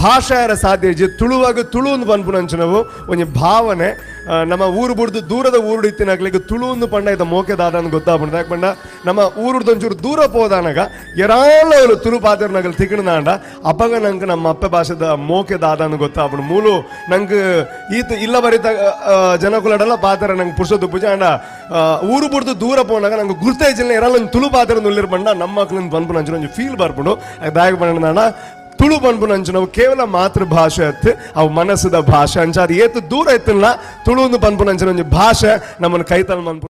ಭಾಷೆಯರ ಸಾಧ್ಯ ತುಳುವಾಗ ತುಳು ಒಂದು ಪನ್ಪುನಂಚಿನವು ಒಂಜಿ ಭಾವನೆ. ನಮ್ಮ ಊರು ಬಿಡ್ದು ದೂರದ ಊರು ಇತ್ತಿನಾಗ್ಲಿಕ್ಕೆ ತುಳು ಒಂದು ಪಂಡ ಇದ್ದ ಮೋಕೆ ದಾದ ಅಂತ ಗೊತ್ತಾಗ್ಬಿಡ್ದು ಯಾಕೆ ಪಂಡ ನಮ್ಮ ಊರು ಒಂಚೂರು ದೂರ ಪೋದಾನಾಗ ಎರಾಲ ಅವರು ತುಳು ಪಾತ್ರನಾಗಲು ತಿಕ್ಕಣದಾಂಡ ಅಪಗ ನಂಗೆ ನಮ್ಮ ಅಪ್ಪ ಭಾಷೆದ ಮೋಕೆ ದಾದ ಅಂತ ಗೊತ್ತಾಗ್ಬಿಡು ಮೂಲು ನಂಗೆ ಈತ ಇಲ್ಲ ಬರಿತ ಜನಕುಲಡಲ್ಲ ಪಾತ್ರ ನಂಗೆ ಪುರುಷದ್ದು ಪೂಜೆ. ಅಂಡ ಊರು ಬಿಡ್ದು ದೂರ ಪೋನಾಗ ನಂಗೆ ಗುರ್ತೈಜಿಲ್ಲ ಎರಾಲ ತುಳು ಪಾತ್ರ ನುಲ್ಲಿರ್ ಬಂಡ ನಮ್ಮ ಮಕ್ಳಿಂದ ಬಂದ್ಬಿಡು ಒಂಚೂರು ಫೀಲ್ ಬರ್ಬಿಡು ದಾಯಕ ಬಂಡ ತುಳು ಪನ್ಪುನ ನಂಜನವು ಕೇವಲ ಮಾತೃಭಾಷೆ ಅತ್ತೆ, ಅವು ಮನಸ್ಸದ ಭಾಷೆ. ಅಂಚಾದ ಏತು ದೂರ ಎತ್ತಿಲ್ಲ ತುಳು ಒಂದು ನಂಜನ ಭಾಷೆ ನಮ್ಮನ್ನು ಕೈತಲ್ ಮನ್ಪು